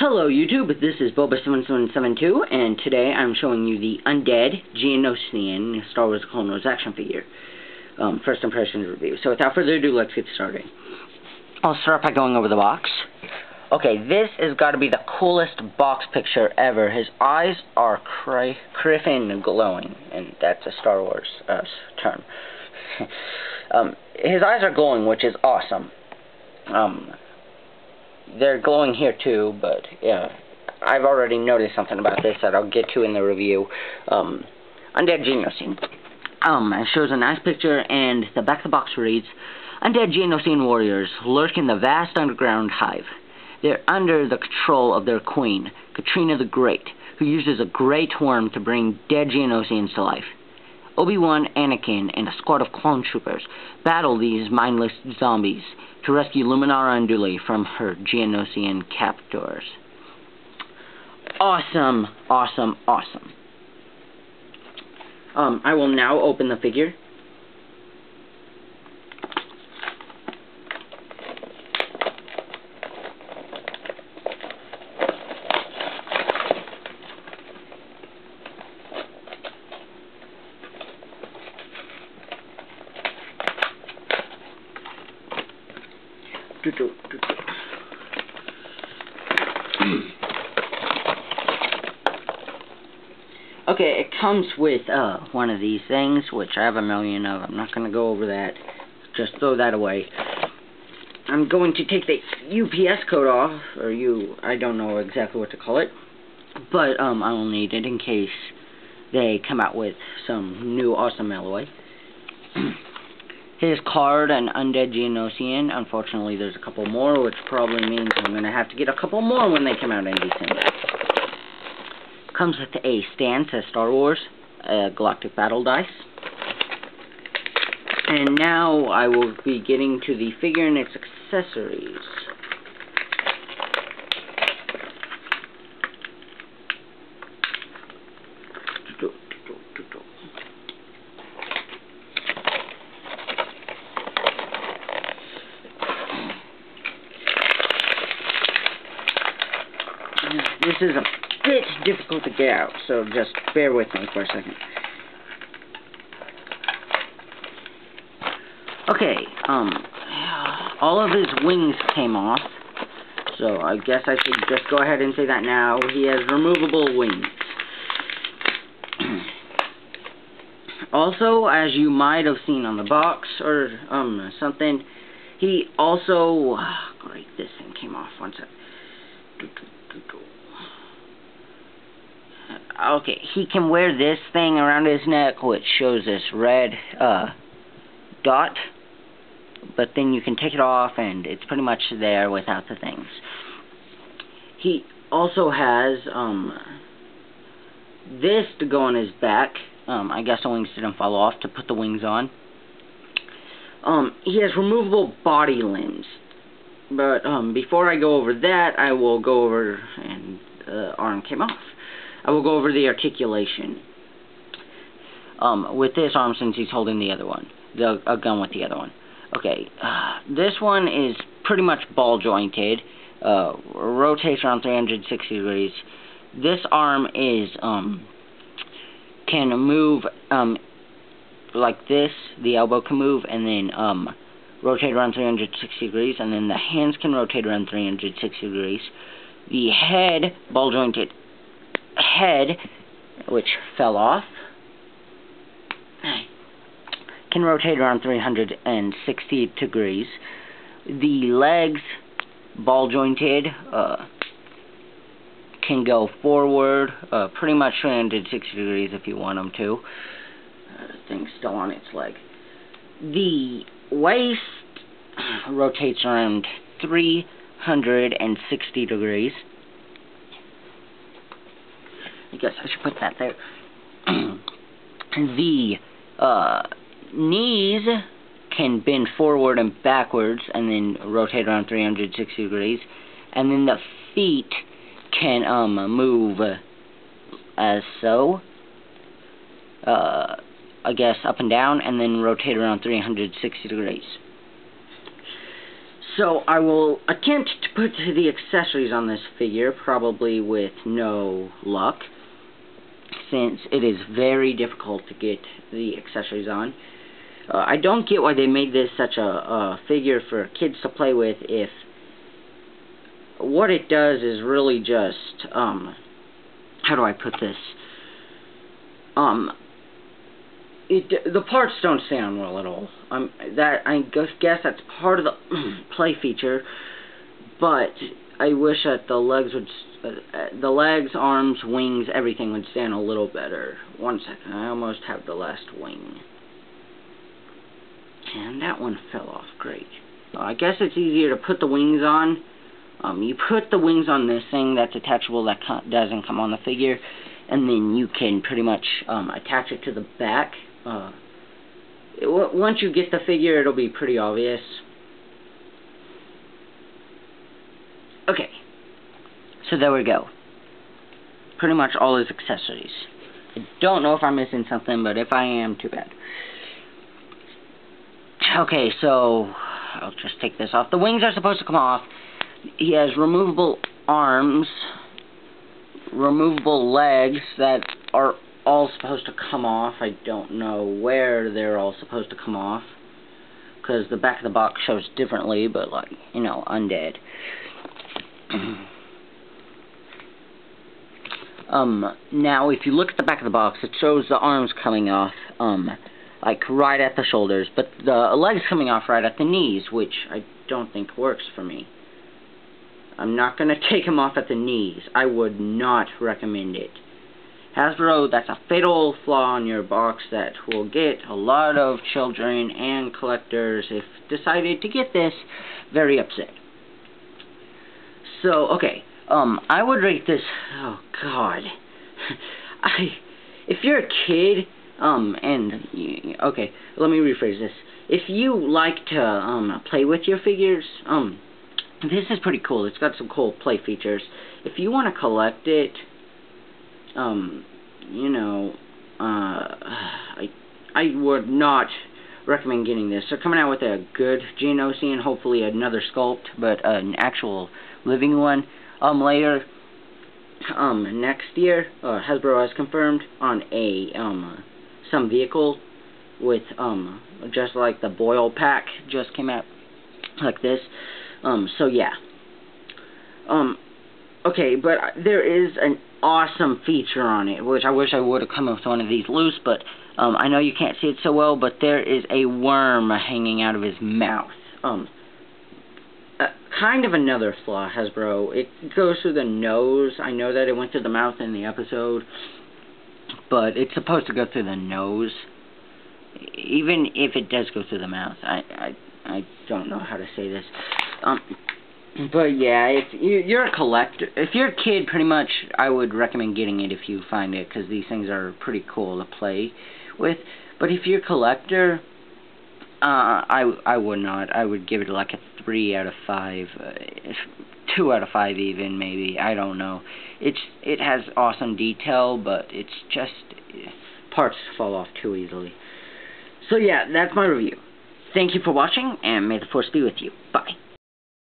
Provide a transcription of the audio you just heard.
Hello YouTube, this is Boba7772, and today I'm showing you the Undead Geonosian Star Wars Clone Wars action figure. Um, first impressions review. So without further ado, let's get started. I'll start by going over the box. Okay, this has got to be the coolest box picture ever. His eyes are cri criffin glowing, and that's a Star Wars uh, term. um, his eyes are glowing, which is awesome. Um, they're glowing here too, but yeah, I've already noticed something about this that I'll get to in the review. Um, Undead Geonosian. Um, it shows a nice picture, and the back of the box reads, Undead Geonosian warriors lurk in the vast underground hive. They're under the control of their queen, Karina the Great, who uses a great worm to bring dead Geonosians to life. Obi-Wan, Anakin, and a squad of clone troopers battle these mindless zombies to rescue Luminara Unduli from her Geonosian captors. Awesome, awesome, awesome. Um, I will now open the figure. Okay, it comes with uh, one of these things, which I have a million of. I'm not going to go over that. Just throw that away. I'm going to take the UPS code off, or you, I don't know exactly what to call it. But um, I will need it in case they come out with some new awesome alloy. His card, an Undead Geonosian. Unfortunately, there's a couple more, which probably means I'm going to have to get a couple more when they come out in December. Comes with a stand to Star Wars, Galactic Battle Dice. And now I will be getting to the figure and its accessories. This is a bit difficult to get out, so just bear with me for a second. Okay, um, all of his wings came off, so I guess I should just go ahead and say that now. He has removable wings. also, as you might have seen on the box, or, um, something, he also, oh, great, this thing came off, one sec. Okay, he can wear this thing around his neck, which shows this red, uh, dot. But then you can take it off, and it's pretty much there without the things. He also has, um, this to go on his back. Um, I guess the wings didn't fall off to put the wings on. Um, he has removable body limbs. But, um, before I go over that, I will go over, and the arm came off. I will go over the articulation. Um, with this arm since he's holding the other one. The, a gun with the other one. Okay, uh, this one is pretty much ball jointed. Uh, rotates around 360 degrees. This arm is, um, can move, um, like this. The elbow can move, and then, um, rotate around 360 degrees, and then the hands can rotate around 360 degrees. The head, ball jointed head, which fell off, can rotate around 360 degrees. The legs, ball jointed, uh, can go forward uh, pretty much 360 degrees if you want them to. Uh, thing's still on its leg. The waist rotates around 360 degrees. I guess I should put that there. the uh, knees can bend forward and backwards and then rotate around 360 degrees. And then the feet can um, move as so. Uh, I guess up and down and then rotate around 360 degrees. So I will attempt to put the accessories on this figure, probably with no luck, since it is very difficult to get the accessories on. Uh, I don't get why they made this such a, a figure for kids to play with if what it does is really just, um, how do I put this? Um, it, the parts don't sound well at all. Um, that I guess that's part of the play feature, but I wish that the legs would, uh, the legs, arms, wings, everything would stand a little better. One second, I almost have the last wing. And that one fell off great. Uh, I guess it's easier to put the wings on. Um, you put the wings on this thing that's attachable that doesn't come on the figure, and then you can pretty much um, attach it to the back uh, it, once you get the figure, it'll be pretty obvious. Okay. So there we go. Pretty much all his accessories. I don't know if I'm missing something, but if I am, too bad. Okay, so I'll just take this off. The wings are supposed to come off. He has removable arms, removable legs that are all supposed to come off. I don't know where they're all supposed to come off. Because the back of the box shows differently, but like, you know, undead. um, now if you look at the back of the box, it shows the arms coming off, um, like right at the shoulders, but the legs coming off right at the knees, which I don't think works for me. I'm not going to take them off at the knees. I would not recommend it. Hasbro, that's a fatal flaw in your box that will get a lot of children and collectors, if decided to get this, very upset. So, okay, um, I would rate this, oh god, I, if you're a kid, um, and, okay, let me rephrase this, if you like to, um, play with your figures, um, this is pretty cool, it's got some cool play features. If you want to collect it, um, you know, uh, I, I would not recommend getting this. They're coming out with a good Geonosian and hopefully another sculpt, but uh, an actual living one, um, later, um, next year, uh, Hasbro has confirmed on a, um, some vehicle with, um, just like the Boyle pack just came out, like this, um, so yeah, um, okay, but there is an awesome feature on it, which I wish I would have come with one of these loose, but um, I know you can't see it so well, but there is a worm hanging out of his mouth. Um, uh, kind of another flaw, Hasbro. It goes through the nose. I know that it went through the mouth in the episode, but it's supposed to go through the nose. Even if it does go through the mouth, I I I don't know how to say this. Um, but yeah, if you're a collector, if you're a kid, pretty much I would recommend getting it if you find it, because these things are pretty cool to play with. But if you're a collector, uh, I I would not. I would give it like a three out of five, uh, two out of five even maybe. I don't know. It's it has awesome detail, but it's just parts fall off too easily. So yeah, that's my review. Thank you for watching, and may the force be with you. Bye.